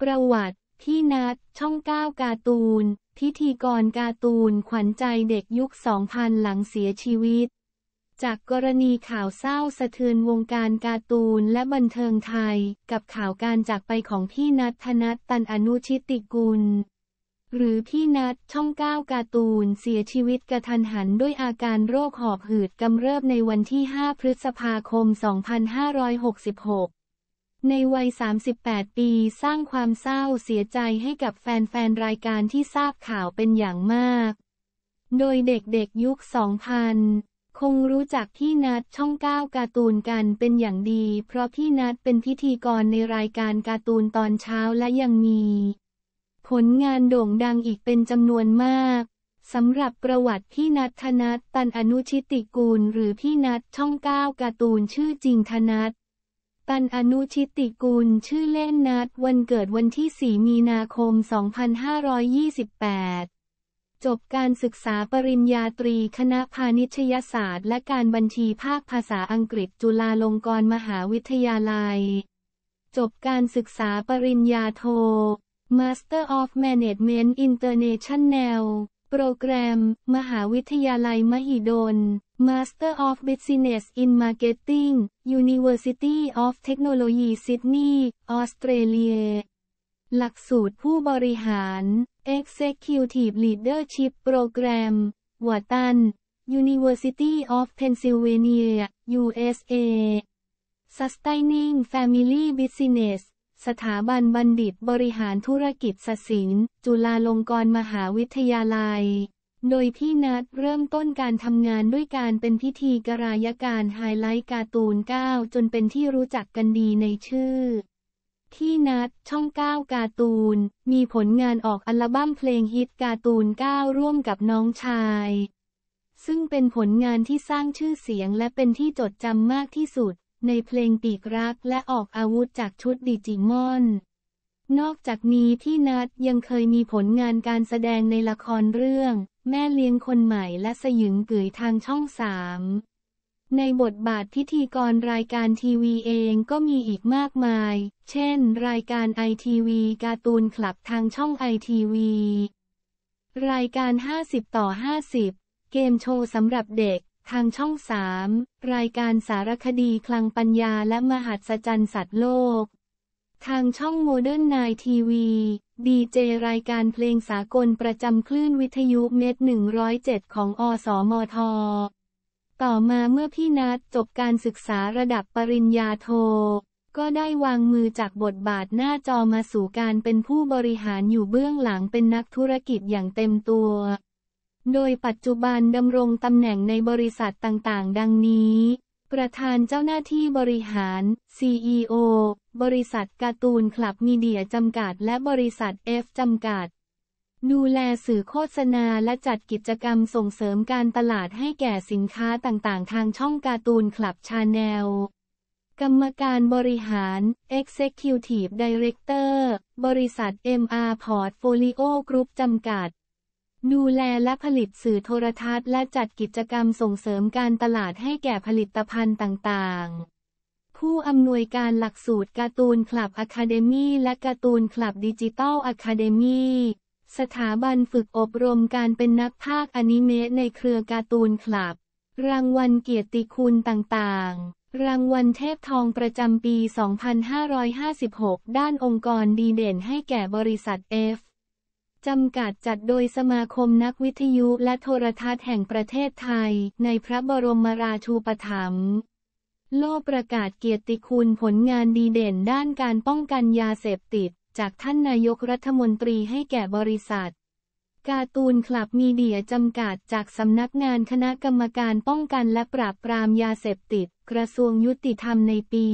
ประวัติพี่นัทช่องก้าการ์ตูน พิธีกรการ์ตูน ขวัญใจเด็กยุค 2000 หลังเสียชีวิต จากกรณีข่าวเศร้าสะเทือนวงการการ์ตูนและบันเทิงไทย กับข่าวการจากไปของพี่นัทธนัทตันอนุชิติกุลหรือพี่นัทช่องก้าการ์ตูนเสียชีวิตกระทันหันด้วยอาการโรคหอบหืดกำเริบในวันที่ 5 พฤษภาคม 2566 ในวัย 38 ปีสร้างความเศร้าเสียใจให้กับแฟนๆ รายการที่ทราบข่าวเป็นอย่างมาก โดยเด็กๆ ยุค 2000 คงรู้จักพี่นัทช่องเก้าการ์ตูนกันเป็นอย่างดี เพราะพี่นัทเป็นพิธีกรในรายการการ์ตูนตอนเช้าและยังมี ผลงานโด่งดังอีกเป็นจำนวนมากสำหรับประวัติพี่นัทธนัทตันอนุชิติกูล หรือพี่นัทช่องเก้าการ์ตูนชื่อจริงธนัท ตันอนุชิติกุล ชื่อเล่นนัด วันเกิดวันที่ 4 มีนาคม 2528 จบการศึกษาปริญญาตรีคณะพาณิชยศาสตร์ และการบัญชีภาคภาษาอังกฤษจุฬาลงกรณ์มหาวิทยาลัย จบการศึกษาปริญญาโท Master of Management International โปรแกรม มหาวิทยาลัยมหิดล Master of Business in Marketing University of Technology Sydney ออสเตรเลีย หลักสูตรผู้บริหาร Executive Leadership Program วอตัน University of Pennsylvania USA Sustaining Family Business สถาบันบัณฑิตบริหารธุรกิจศศิลป์จุฬาลงกรณ์มหาวิทยาลัย โดยพี่นัทเริ่มต้นการทำงานด้วยการเป็นพิธีกรายการไฮไลท์การ์ตูน 9 จนเป็นที่รู้จักกันดีในชื่อพี่นัทช่อง 9 การ์ตูน มีผลงานออกอัลบั้มเพลงฮิตการ์ตูน 9 ร่วมกับน้องชาย ซึ่งเป็นผลงานที่สร้างชื่อเสียงและเป็นที่จดจำมากที่สุด ในเพลงปีกรักและออกอาวุธจากชุดดิจิมอน นอกจากนี้พี่นัทยังเคยมีผลงานการแสดงในละครเรื่อง แม่เลี้ยงคนใหม่และสยึงเกยทางช่องสามในบทบาทพิธีกรรายการทีวีเองก็มีอีกมากมาย เช่น รายการไอทีวีการ์ตูนคลับทางช่องไอทีวี รายการ 50 ต่อ 50 เกมโชว์สำหรับเด็ก ทางช่องสามรายการสารคดีคลังปัญญาและมหัศจรรย์สัตว์โลก ทางช่องโมเดิร์นไนน์ทีวีดีเจรายการเพลงสากลประจำคลื่นวิทยุ Met 107 ของอสมท ต่อมาเมื่อพี่นัทจบการศึกษาระดับปริญญาโท ก็ได้วางมือจากบทบาทหน้าจอมาสู่การเป็นผู้บริหารอยู่เบื้องหลังเป็นนักธุรกิจอย่างเต็มตัว โดยปัจจุบันดำรงตำแหน่งในบริษัทต่างๆ ดังนี้ ประธานเจ้าหน้าที่บริหาร CEO บริษัทการ์ตูนคลับมีเดียจำกัด และบริษัท F จำกัด ดูแลสื่อโฆษณาและจัดกิจกรรมส่งเสริมการตลาดให้แก่สินค้าต่างๆ ทางช่องการ์ตูนคลับชาแนลกรรมการบริหาร Executive Director บริษัท MR Portfolio Group จำกัด ดูแลและผลิตสื่อโทรทัศน์และจัดกิจกรรมส่งเสริมการตลาดให้แก่ผลิตภัณฑ์ต่างๆ ผู้อำนวยการหลักสูตรการ์ตูนคลับอะคาเดมีและการ์ตูนคลับดิจิตอลอะคาเดมีสถาบันฝึกอบรมการเป็นนักพากย์อนิเมะในเครือการ์ตูนคลับ รางวัลเกียรติคุณต่างๆ รางวัลเทพทองประจำปี 2556 ด้านองค์กรดีเด่นให้แก่บริษัท F จำกัดจัดโดยสมาคมนักวิทยุและโทรทัศน์แห่งประเทศไทย ในพระบรมราชูปถัมภ์โลประกาศเกียรติคุณผลงานดีเด่นด้านการป้องกันยาเสพติด จากท่านนายกรัฐมนตรีให้แก่บริษัท การ์ตูนคลับมีเดียจำกัดจากสำนักงานคณะกรรมการป้องกันและปราบปรามยาเสพติด กระทรวงยุติธรรมในปี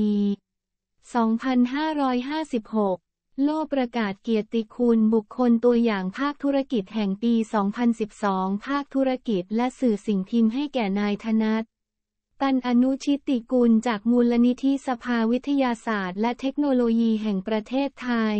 2556 โลประกาศเกียรติคุณบุคคลตัวอย่างภาคธุรกิจแห่งปี 2012 ภาคธุรกิจและสื่อสิ่งพิมพ์ให้แก่นายธนัทตันอนุชิติกุลจากมูลนิธิสภาวิทยาศาสตร์ และเทคโนโลยีแห่งประเทศไทย